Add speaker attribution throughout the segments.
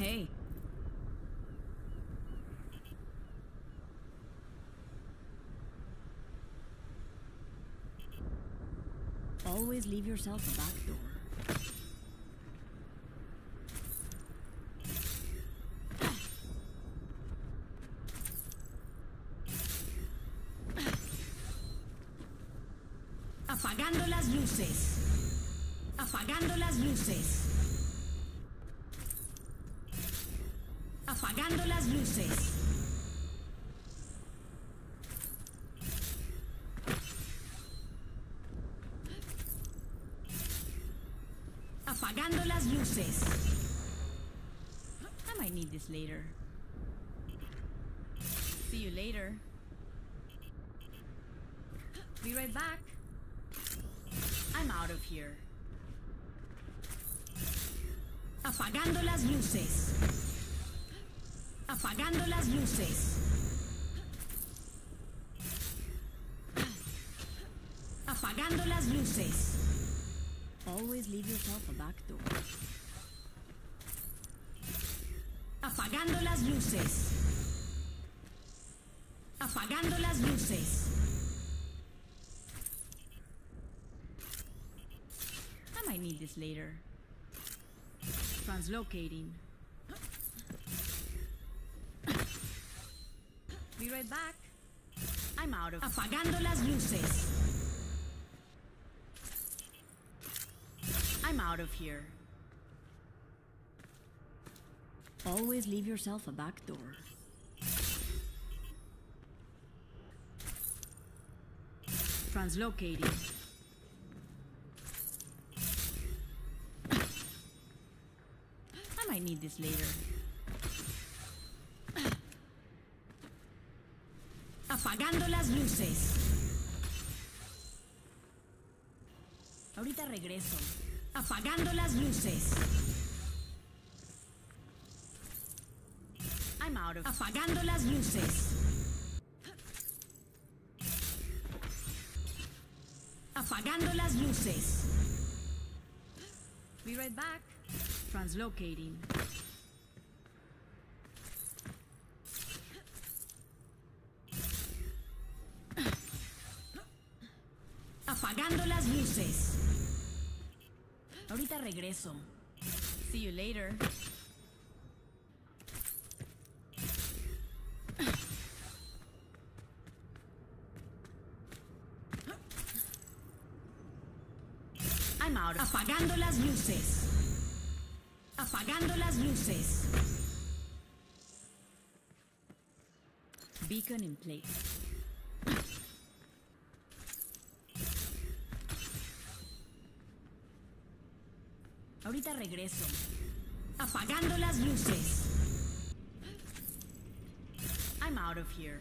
Speaker 1: Hey. Always leave yourself a back door. Apagando las luces. Apagando las luces. Apagando las luces. Apagando las luces. I might need this later. See you later. Be right back. I'm out of here. Apagando las luces. Apagando las luces. Apagando las luces. Always leave yourself a back door. Apagando las luces. Apagando las luces. I might need this later. Translocating. Be right back. I'm out of. Apagando las luces. I'm out of here. Always leave yourself a back door. Translocating. I might need this later. Apagando las luces. Ahorita regreso. Apagando las luces. I'm out of. Apagando las luces. Apagando las luces. Be right back. Translocating. Apagando las luces. Ahorita regreso. See you later. I'm out. Apagando las luces. Apagando las luces. Beacon in place. Ahorita regreso. Apagando las luces. I'm out of here.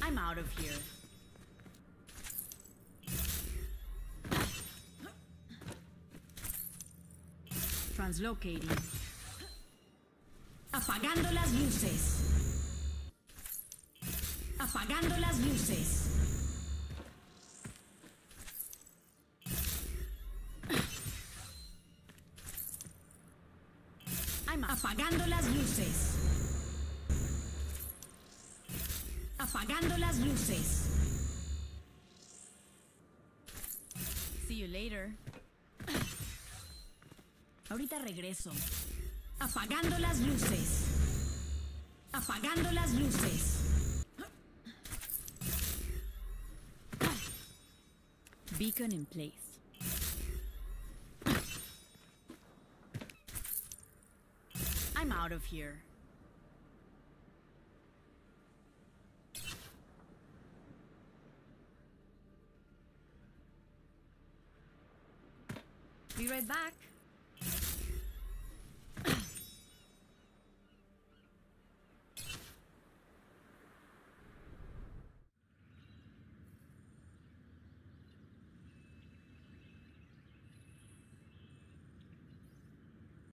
Speaker 1: I'm out of here. Translocating. Apagando las luces. Apagando las luces. Apagando las luces. Apagando las luces. See you later. Ahorita regreso. Apagando las luces. Apagando las luces. Beacon in place. Out of here. Be right back.